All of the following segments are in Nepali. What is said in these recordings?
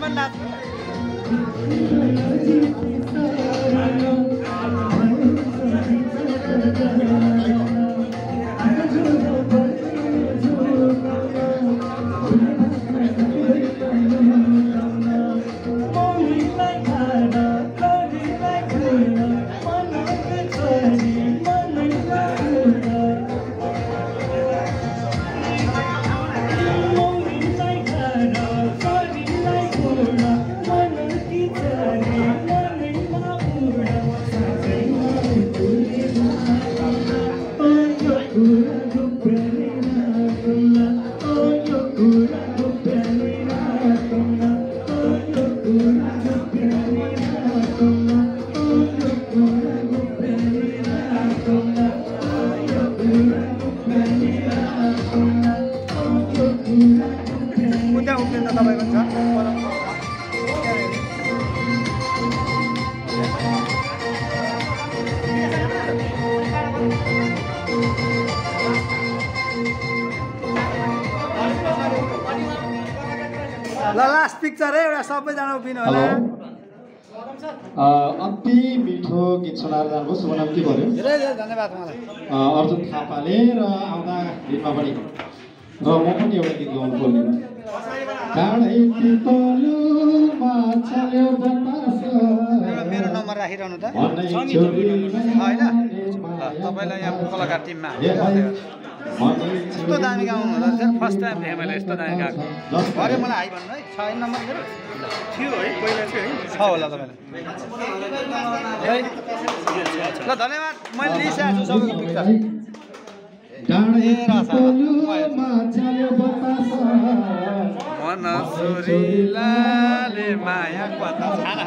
làmb ndax त तपाईँको छ। ल लास्ट पिक्चर है एउटा सबैजना उभिनु होला। अति मिठो गीत सुनाएर जानुभयो शुभ नाम के भन्यो धेरै धेरै धन्यवाद अ, अर्जुन थापाले र आउँदा गीतमा पनि र म पनि एउटा गीत गाउनु पर्ने काँडै चल्यो बतास मेरो नम्बर राखिरहनु त। होइन। तपाईँलाई यहाँ कलाकार टिममा यस्तो दामी गाउनु हुँदो रहेछ। फर्स्ट टाइम देखेँ मैले यस्तो दामी गाएको। भरे मलाई हाई भन्नु है। छ नम्बर मेरो? थियो है पहिला थियो है। छ होला तपाईँलाई। ल धन्यवाद। मैले लिइसकेको छु सबैको पिक्चर छोरीलाले माया कता खाना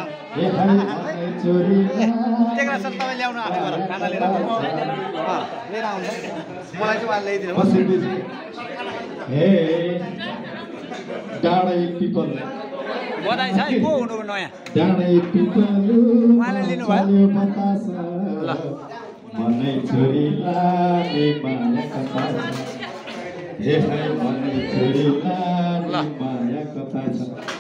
टेक्रा सर तपाईँ ल्याउनु लिएर आउँछ मलाई चाहिँ उहाँ ल्याइदिनु हे डाँडै पिपल बधाई छ है को हुनु नयाँ डाँडै पिपल उहाँले लिनुभयो? चल्यो बतास ल। मनै छोरी लाने माया कता देखायो भन्ने छोरी माया कथा छ